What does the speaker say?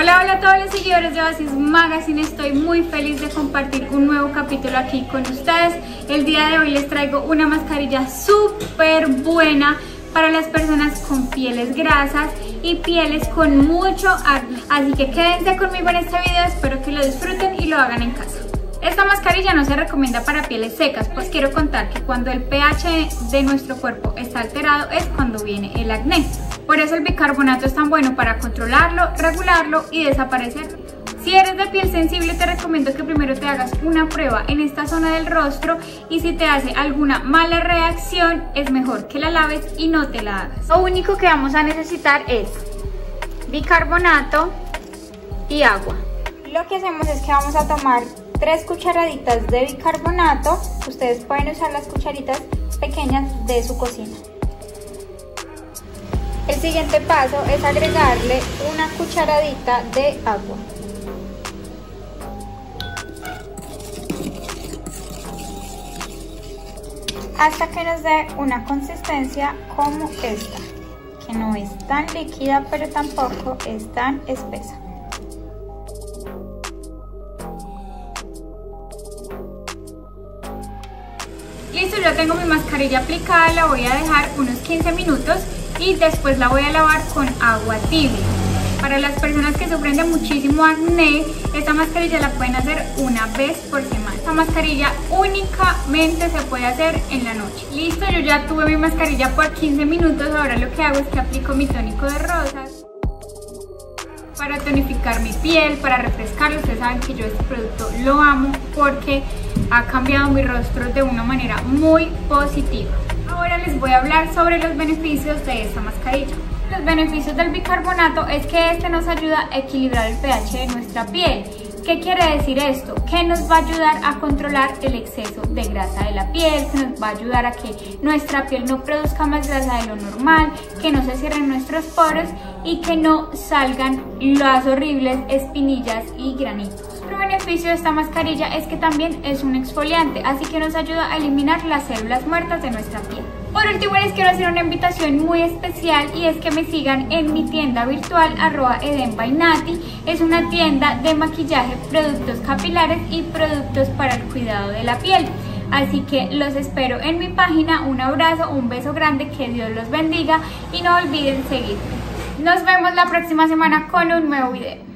Hola, hola a todos los seguidores de Oasis Magazine, estoy muy feliz de compartir un nuevo capítulo aquí con ustedes. El día de hoy les traigo una mascarilla súper buena para las personas con pieles grasas y pieles con mucho acné. Así que quédense conmigo en este video, espero que lo disfruten y lo hagan en casa. Esta mascarilla no se recomienda para pieles secas, pues quiero contar que cuando el pH de nuestro cuerpo está alterado es cuando viene el acné. Por eso el bicarbonato es tan bueno para controlarlo, regularlo y desaparecer. Si eres de piel sensible te recomiendo que primero te hagas una prueba en esta zona del rostro y si te hace alguna mala reacción es mejor que la laves y no te la hagas. Lo único que vamos a necesitar es bicarbonato y agua. Lo que hacemos es que vamos a tomar tres cucharaditas de bicarbonato. Ustedes pueden usar las cucharitas pequeñas de su cocina. El siguiente paso es agregarle una cucharadita de agua. Hasta que nos dé una consistencia como esta, que no es tan líquida pero tampoco es tan espesa. Listo, ya tengo mi mascarilla aplicada, la voy a dejar unos 15 minutos y después la voy a lavar con agua tibia. Para las personas que sufren de muchísimo acné, esta mascarilla la pueden hacer una vez por semana. Esta mascarilla únicamente se puede hacer en la noche. Listo, yo ya tuve mi mascarilla por 15 minutos, ahora lo que hago es que aplico mi tónico de rosas para tonificar mi piel, para refrescarlo. Ustedes saben que yo este producto lo amo porque ha cambiado mi rostro de una manera muy positiva. Ahora les voy a hablar sobre los beneficios de esta mascarilla. Los beneficios del bicarbonato es que este nos ayuda a equilibrar el pH de nuestra piel. ¿Qué quiere decir esto? Que nos va a ayudar a controlar el exceso de grasa de la piel, que nos va a ayudar a que nuestra piel no produzca más grasa de lo normal, que no se cierren nuestros poros y que no salgan las horribles espinillas y granitos. Beneficio de esta mascarilla es que también es un exfoliante, así que nos ayuda a eliminar las células muertas de nuestra piel. Por último les quiero hacer una invitación muy especial y es que me sigan en mi tienda virtual arroba edenbainati. Es una tienda de maquillaje, productos capilares y productos para el cuidado de la piel. Así que los espero en mi página. Un abrazo, un beso grande, que Dios los bendiga y no olviden seguirme. Nos vemos la próxima semana con un nuevo video.